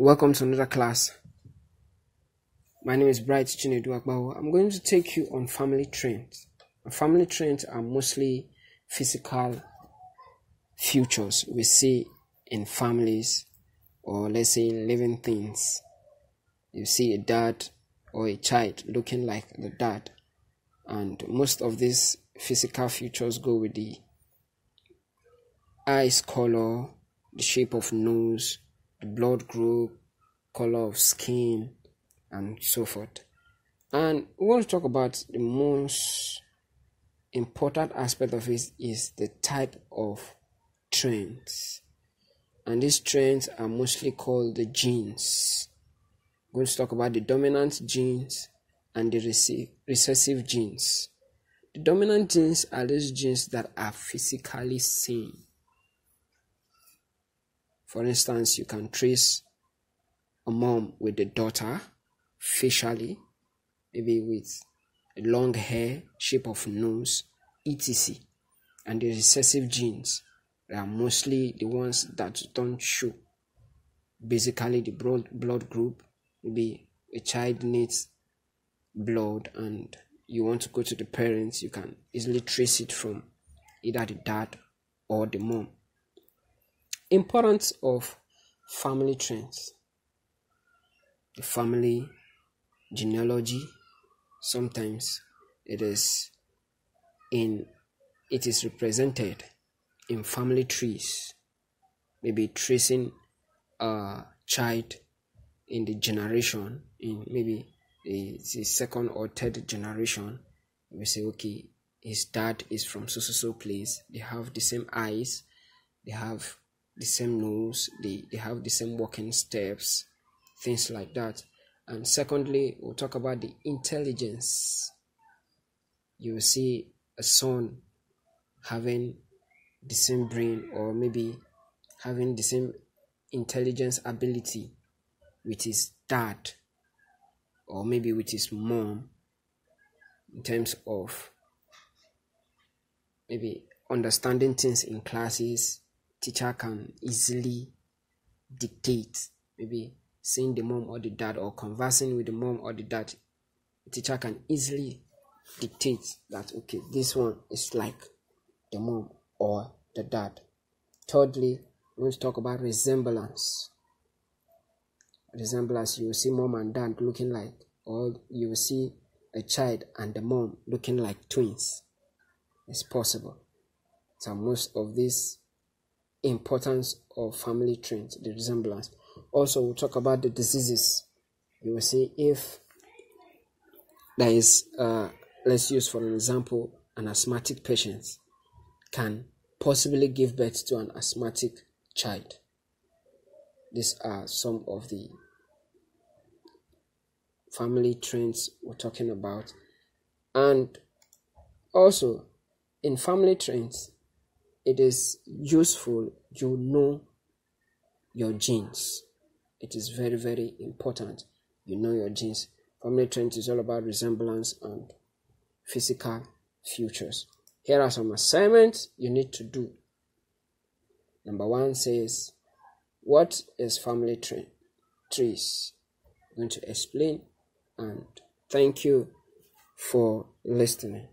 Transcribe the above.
Welcome to another class. My name is Bright Chinedu. I'm going to take you on family trends. Family trends are mostly physical features we see in families or let's say in living things. You see a dad or a child looking like the dad, and most of these physical features go with the eyes color, the shape of nose, the blood group, color of skin, and so forth. And we want to talk about the most important aspect of it is the type of trends. And these trends are mostly called the genes. We're going to talk about the dominant genes and the recessive genes. The dominant genes are those genes that are physically seen. For instance, you can trace a mom with the daughter facially, maybe with long hair, shape of nose, etc. And the recessive genes they are mostly the ones that don't show. Basically, the blood, blood group, maybe a child needs blood and you want to go to the parents, you can easily trace it from either the dad or the mom. Importance of family trends. The family genealogy. Sometimes it is in it is represented in family trees maybe tracing a child in the generation in maybe the, the second or third generation. We say okay his dad is from so so so place. They have the same eyes. They have the same nose they, they have the same walking steps things like that. And secondly we'll talk about the intelligence. You will see a son having the same brain or maybe having the same intelligence ability with his dad or maybe with his mom in terms of maybe understanding things in classes teacher can easily dictate maybe seeing the mom or the dad or conversing with the mom or the dad the teacher can easily dictate that okay this one is like the mom or the dad. Thirdly we want to talk about resemblance. Resemblance you will see mom and dad looking like or you will see a child and the mom looking like twins. It's possible. So most of these importance of family traits, the resemblance. Also, we'll talk about the diseases. You will see if there is, uh, let's use for an example, an asthmatic patient can possibly give birth to an asthmatic child. These are some of the family trends we're talking about. And also, in family trends, it is useful you know your genes. It is very, very important you know your genes. Family trend is all about resemblance and physical features. Here are some assignments you need to do. Number one says, What is family tree? trees? I'm going to explain and thank you for listening.